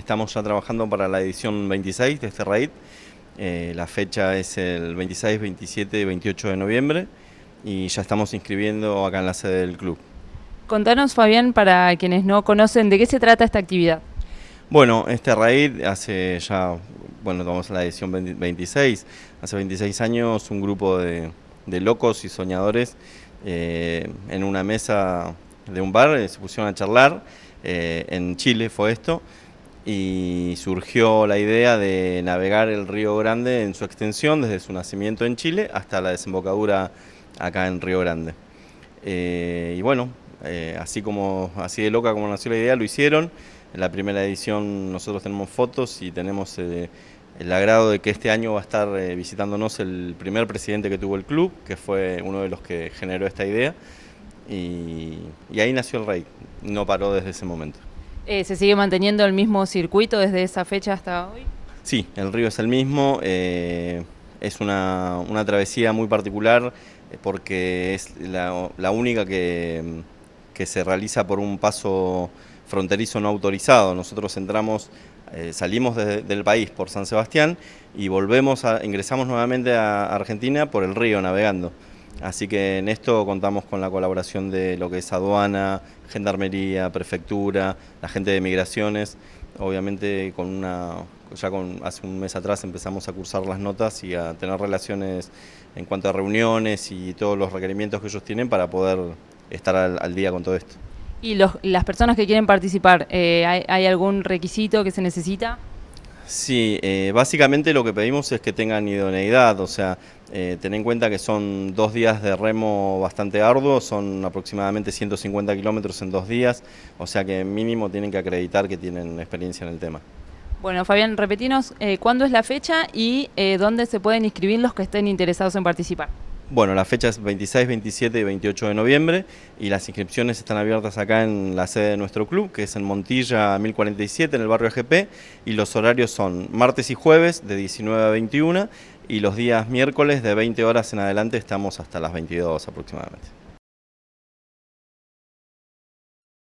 estamos ya trabajando para la edición 26 de este raid. Eh, la fecha es el 26, 27 y 28 de noviembre y ya estamos inscribiendo acá en la sede del club. Contanos, Fabián, para quienes no conocen, ¿de qué se trata esta actividad? Bueno, este raid hace ya, bueno, tomamos la edición 26, hace 26 años un grupo de, locos y soñadores eh, en una mesa de un bar, se pusieron a charlar, eh, en Chile fue esto, y surgió la idea de navegar el Río Grande en su extensión, desde su nacimiento en Chile hasta la desembocadura acá en Río Grande. Eh, y bueno, así, como, así de loca como nació la idea, lo hicieron. En la primera edición nosotros tenemos fotos y tenemos el agrado de que este año va a estar visitándonos el primer presidente que tuvo el club, que fue uno de los que generó esta idea y, ahí nació el rey, no paró desde ese momento. Eh, ¿Se sigue manteniendo el mismo circuito desde esa fecha hasta hoy? Sí, el río es el mismo, eh, es una, travesía muy particular eh, porque es la, única que, se realiza por un paso fronterizo no autorizado. Nosotros entramos, salimos del país por San Sebastián y volvemos, a, ingresamos nuevamente a Argentina por el río navegando. Así que en esto contamos con la colaboración de lo que es aduana, gendarmería, prefectura, la gente de migraciones. Obviamente con una, ya con, hace un mes atrás empezamos a cursar las notas y a tener relaciones en cuanto a reuniones y todos los requerimientos que ellos tienen para poder estar al, día con todo esto. ¿Y las personas que quieren participar, eh, ¿hay, algún requisito que se necesita? Sí, eh, básicamente lo que pedimos es que tengan idoneidad, o sea, eh, ten en cuenta que son dos días de remo bastante arduos, son aproximadamente 150 kilómetros en dos días, o sea que mínimo tienen que acreditar que tienen experiencia en el tema. Bueno, Fabián, repetinos eh, cuándo es la fecha y eh, dónde se pueden inscribir los que estén interesados en participar. Bueno, la fecha es 26, 27 y 28 de noviembre y las inscripciones están abiertas acá en la sede de nuestro club, que es en Montilla 1047, en el barrio AGP, y los horarios son martes y jueves de 19 a 21 y los días miércoles de 20 horas en adelante estamos hasta las 22 aproximadamente.